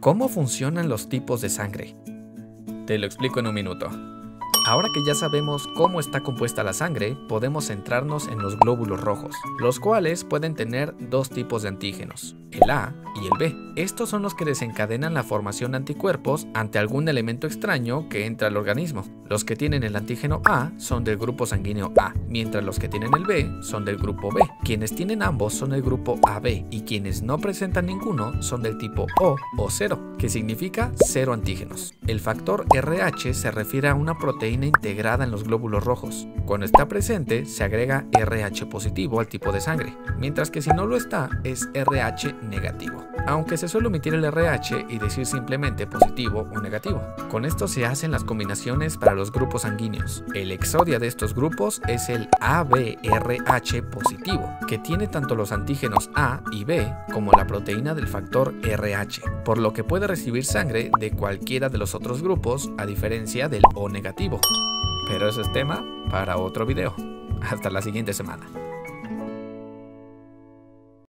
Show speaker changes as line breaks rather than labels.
¿Cómo funcionan los tipos de sangre? Te lo explico en un minuto. Ahora que ya sabemos cómo está compuesta la sangre, podemos centrarnos en los glóbulos rojos, los cuales pueden tener dos tipos de antígenos, el A y el B. Estos son los que desencadenan la formación de anticuerpos ante algún elemento extraño que entra al organismo. Los que tienen el antígeno A son del grupo sanguíneo A, mientras los que tienen el B son del grupo B. Quienes tienen ambos son del grupo AB y quienes no presentan ninguno son del tipo O o cero, que significa cero antígenos. El factor RH se refiere a una proteína integrada en los glóbulos rojos. Cuando está presente, se agrega RH positivo al tipo de sangre, mientras que si no lo está, es RH negativo. Aunque se suele omitir el RH y decir simplemente positivo o negativo. Con esto se hacen las combinaciones para los grupos sanguíneos. El exodia de estos grupos es el ABRH positivo, que tiene tanto los antígenos A y B como la proteína del factor RH, por lo que puede recibir sangre de cualquiera de los otros grupos a diferencia del O negativo. Pero ese es tema para otro video. Hasta la siguiente semana.